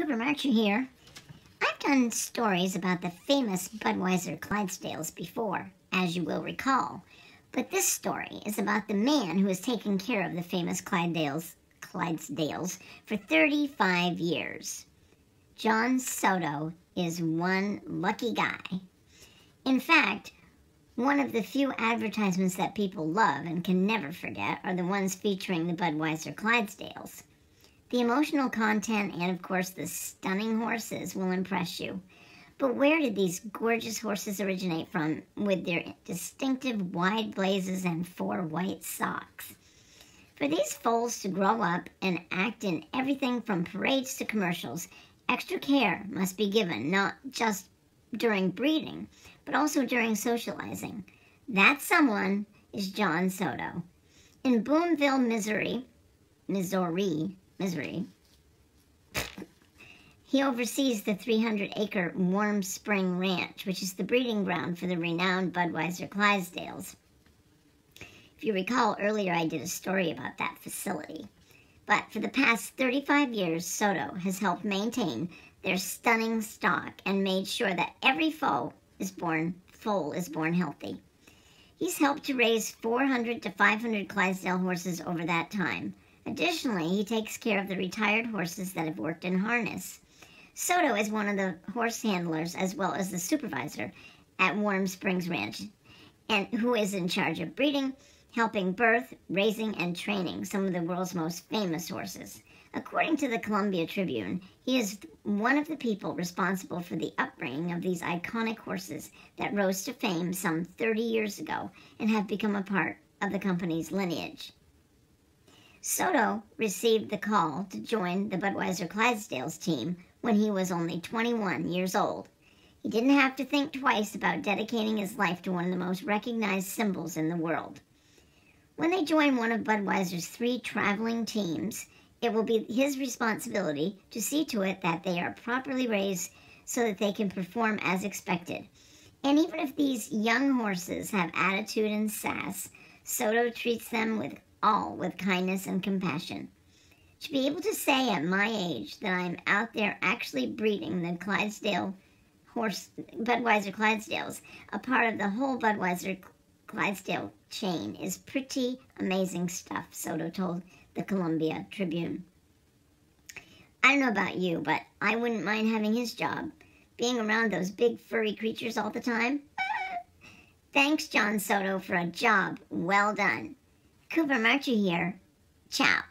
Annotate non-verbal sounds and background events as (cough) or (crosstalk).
Cooper Marcher here. I've done stories about the famous Budweiser Clydesdales before, as you will recall. But this story is about the man who has taken care of the famous Clydesdales, Clydesdales for 35 years. John Soto is one lucky guy. In fact, one of the few advertisements that people love and can never forget are the ones featuring the Budweiser Clydesdales. The emotional content and, of course, the stunning horses will impress you. But where did these gorgeous horses originate from with their distinctive wide blazes and four white socks? For these foals to grow up and act in everything from parades to commercials, extra care must be given, not just during breeding, but also during socializing. That someone is John Soto. In Boonville, Missouri, Missouri, Missouri. He oversees the 300 acre Warm Spring Ranch, which is the breeding ground for the renowned Budweiser Clydesdales. If you recall earlier, I did a story about that facility. But for the past 35 years, Soto has helped maintain their stunning stock and made sure that every foal is born foal is born healthy. He's helped to raise 400 to 500 Clydesdale horses over that time, Additionally, he takes care of the retired horses that have worked in harness. Soto is one of the horse handlers as well as the supervisor at Warm Springs Ranch, and who is in charge of breeding, helping birth, raising, and training some of the world's most famous horses. According to the Columbia Tribune, he is one of the people responsible for the upbringing of these iconic horses that rose to fame some 30 years ago and have become a part of the company's lineage. Soto received the call to join the Budweiser Clydesdales team when he was only 21 years old. He didn't have to think twice about dedicating his life to one of the most recognized symbols in the world. When they join one of Budweiser's three traveling teams, it will be his responsibility to see to it that they are properly raised so that they can perform as expected. And even if these young horses have attitude and sass, Soto treats them with all with kindness and compassion. To be able to say at my age that I'm out there actually breeding the Clydesdale horse, Budweiser Clydesdales, a part of the whole Budweiser Clydesdale chain, is pretty amazing stuff, Soto told the Columbia Tribune. I don't know about you, but I wouldn't mind having his job, being around those big furry creatures all the time. (laughs) Thanks, John Soto, for a job well done. Cooper Marcher here. Ciao.